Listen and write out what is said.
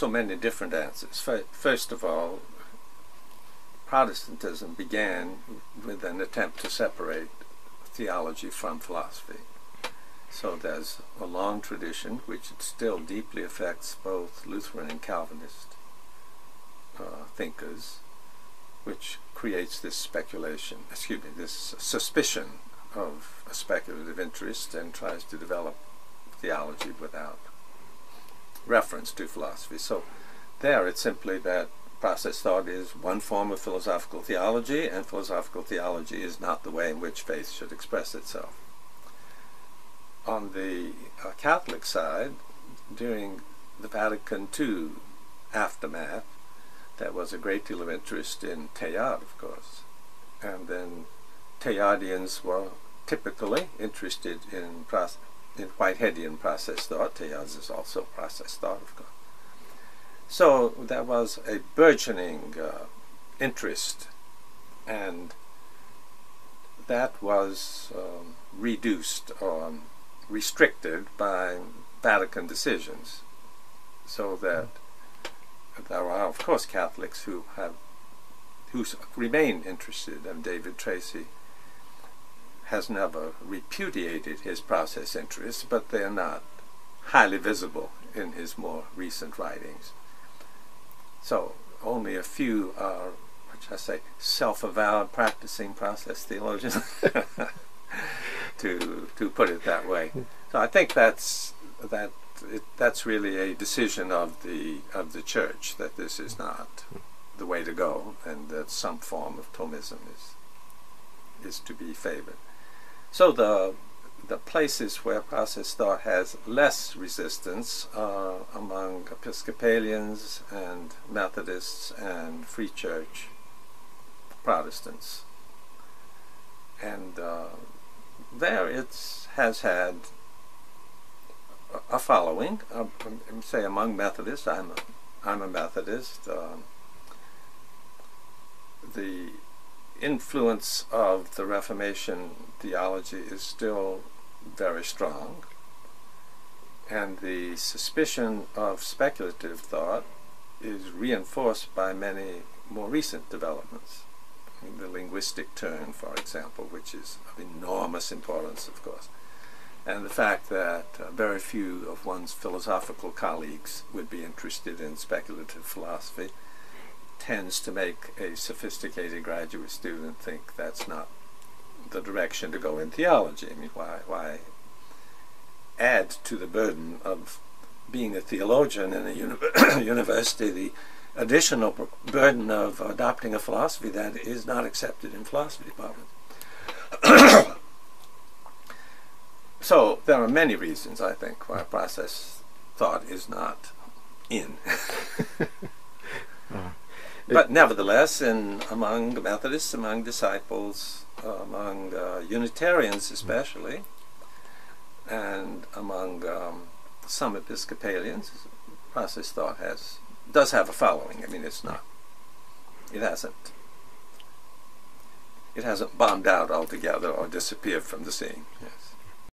so many different answers. First of all, Protestantism began with an attempt to separate theology from philosophy. So there's a long tradition which still deeply affects both Lutheran and Calvinist uh, thinkers, which creates this speculation, excuse me, this suspicion of a speculative interest and tries to develop theology without reference to philosophy. So there it's simply that process thought is one form of philosophical theology, and philosophical theology is not the way in which faith should express itself. On the uh, Catholic side, during the Vatican II aftermath, there was a great deal of interest in Teilhard, of course. And then Teilhardians were typically interested in, in Whiteheadian process thought. Teilhard is also process thought, of course. So there was a burgeoning uh, interest, and that was um, reduced or restricted by Vatican decisions, so that there are, of course, Catholics who have who remain interested, and David Tracy has never repudiated his process interests, but they are not highly visible in his more recent writings. So only a few are, what should I say, self-avowed practicing process theologians, to to put it that way. So I think that's that it, that's really a decision of the of the church that this is not the way to go, and that some form of Thomism is is to be favored. So the the places where process thought has less resistance are among Episcopalians and Methodists and Free Church Protestants. And uh, there it has had a following, uh, say among Methodists, I'm a, I'm a Methodist. Uh, the influence of the Reformation theology is still very strong, and the suspicion of speculative thought is reinforced by many more recent developments. the linguistic turn, for example, which is of enormous importance, of course, and the fact that uh, very few of one's philosophical colleagues would be interested in speculative philosophy tends to make a sophisticated graduate student think that's not the direction to go in theology. I mean, why, why add to the burden of being a theologian in a uni university the additional burden of adopting a philosophy that is not accepted in philosophy departments. so there are many reasons, I think, why process thought is not in. uh, but nevertheless, in among Methodists, among disciples, among uh, Unitarians especially, and among um, some Episcopalians, process thought has does have a following. I mean, it's not. It hasn't. It hasn't bombed out altogether or disappeared from the scene. Yes.